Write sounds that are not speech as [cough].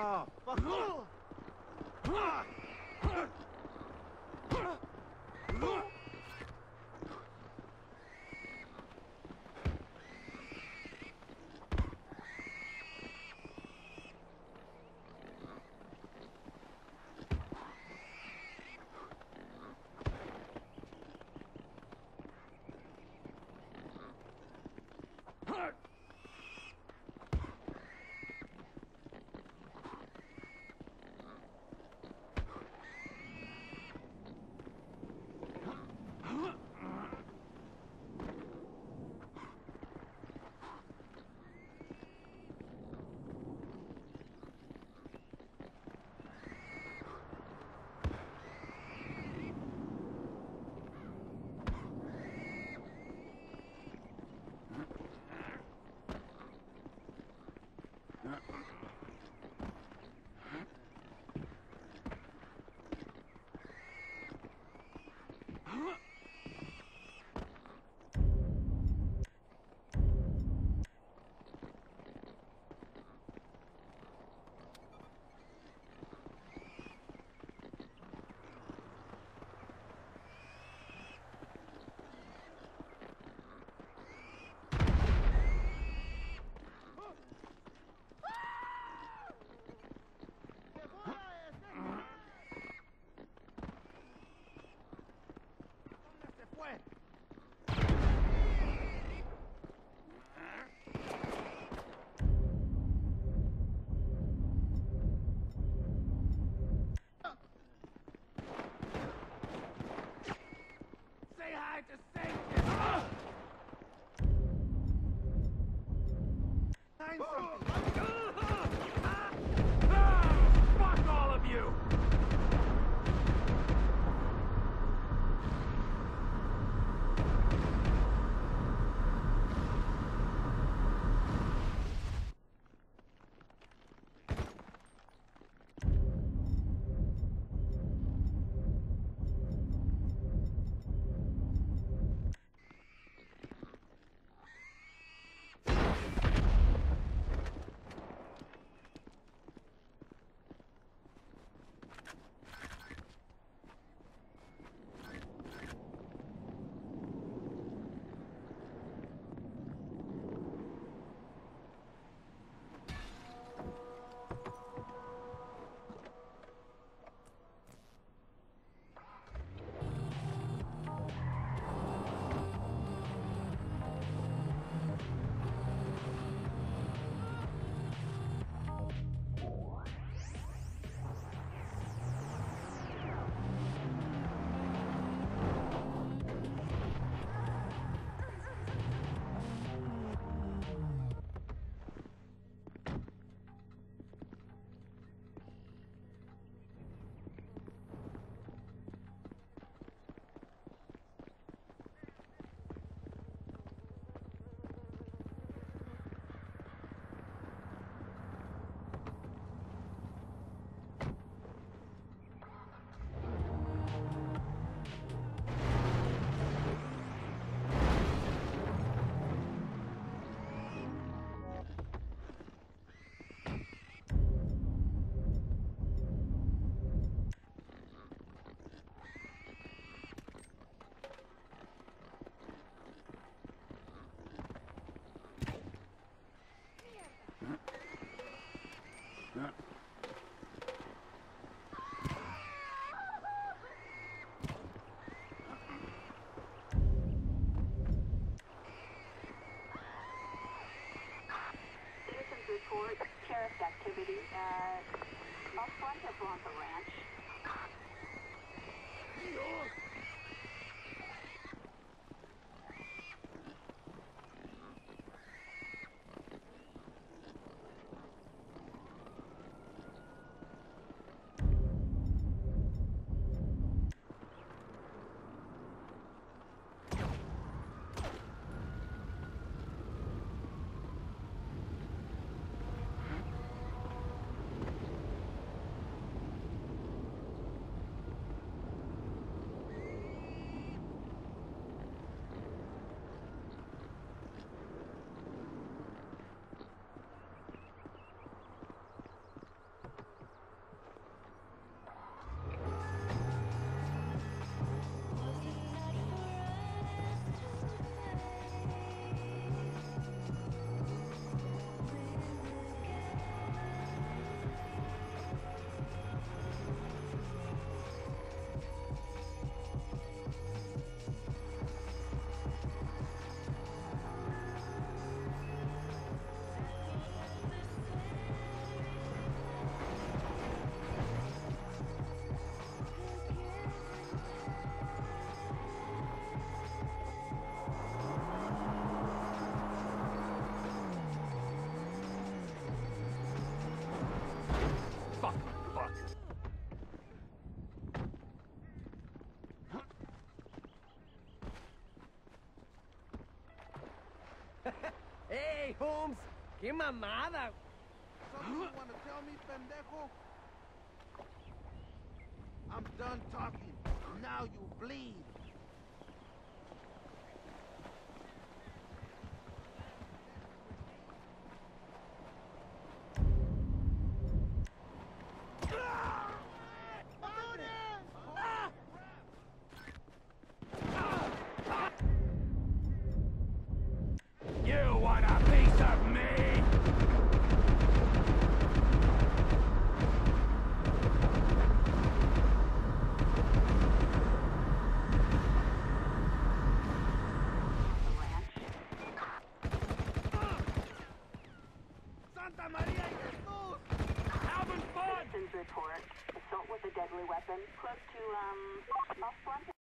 Ah, wach auf! To safety. Find something. Activity at off front of Blanca Ranch. [laughs] hey, Holmes, qué mamada. Something you want to tell me, pendejo? I'm done talking. Now you bleed. Weapon close to, um, off front